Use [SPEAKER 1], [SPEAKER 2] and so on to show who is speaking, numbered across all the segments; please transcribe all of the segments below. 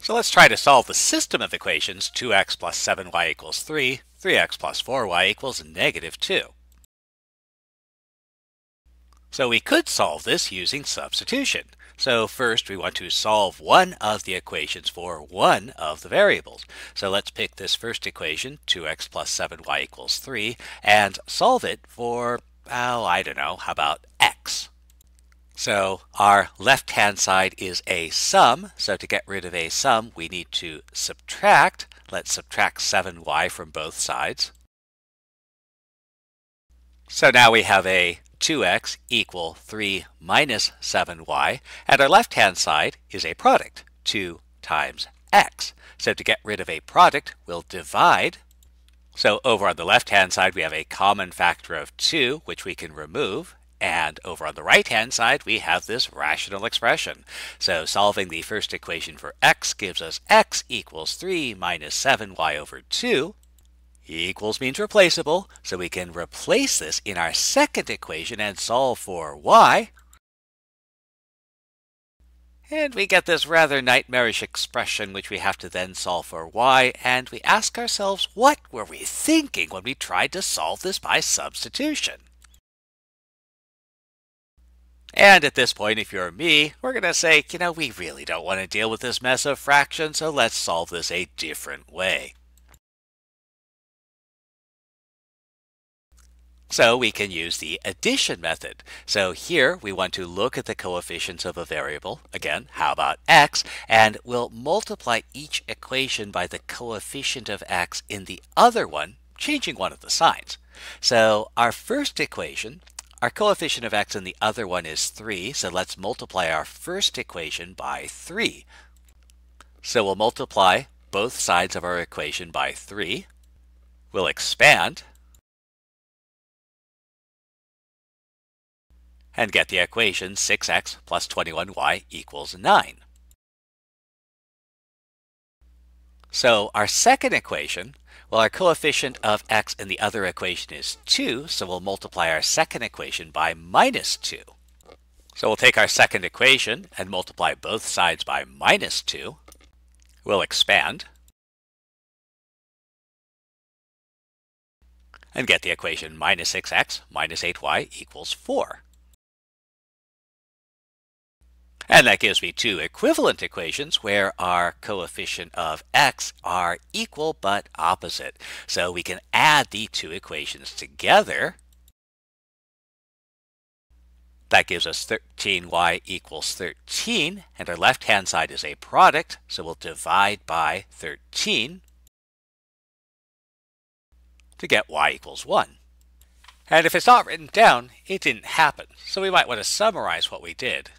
[SPEAKER 1] So let's try to solve the system of equations 2x plus 7y equals 3, 3x plus 4y equals negative 2. So we could solve this using substitution. So first we want to solve one of the equations for one of the variables. So let's pick this first equation, 2x plus 7y equals 3, and solve it for, oh, I don't know, how about x? So our left-hand side is a sum. So to get rid of a sum, we need to subtract. Let's subtract 7y from both sides. So now we have a 2x equal 3 minus 7y, and our left-hand side is a product, 2 times x. So to get rid of a product, we'll divide. So over on the left-hand side, we have a common factor of 2, which we can remove. And over on the right-hand side, we have this rational expression. So solving the first equation for x gives us x equals 3 minus 7y over 2. Equals means replaceable, so we can replace this in our second equation and solve for y. And we get this rather nightmarish expression which we have to then solve for y, and we ask ourselves what were we thinking when we tried to solve this by substitution? And at this point, if you're me, we're going to say, you know, we really don't want to deal with this mess of fractions, so let's solve this a different way. So we can use the addition method. So here we want to look at the coefficients of a variable. Again, how about x? And we'll multiply each equation by the coefficient of x in the other one, changing one of the signs. So our first equation our coefficient of x in the other one is 3, so let's multiply our first equation by 3. So we'll multiply both sides of our equation by 3. We'll expand. And get the equation 6x plus 21y equals 9. So our second equation well, our coefficient of x in the other equation is 2, so we'll multiply our second equation by minus 2. So we'll take our second equation and multiply both sides by minus 2. We'll expand. And get the equation minus 6x minus 8y equals 4. And that gives me two equivalent equations where our coefficient of x are equal but opposite. So we can add the two equations together. That gives us 13y equals 13, and our left-hand side is a product, so we'll divide by 13 to get y equals 1. And if it's not written down, it didn't happen, so we might want to summarize what we did.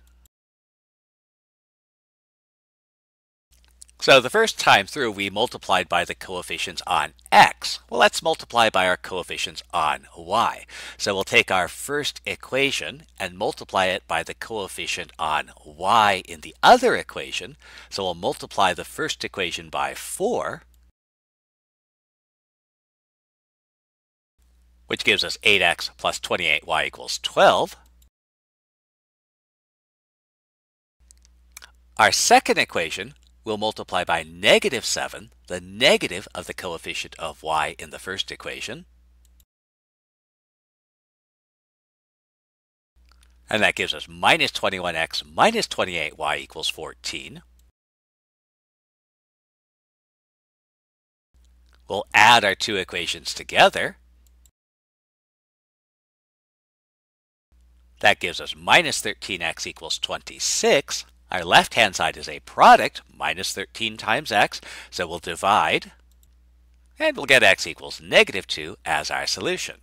[SPEAKER 1] So the first time through, we multiplied by the coefficients on x. Well, let's multiply by our coefficients on y. So we'll take our first equation and multiply it by the coefficient on y in the other equation. So we'll multiply the first equation by 4, which gives us 8x plus 28y equals 12. Our second equation we'll multiply by negative 7, the negative of the coefficient of y in the first equation. And that gives us minus 21x minus 28y equals 14. We'll add our two equations together. That gives us minus 13x equals 26. Our left-hand side is a product, minus 13 times x, so we'll divide, and we'll get x equals negative 2 as our solution.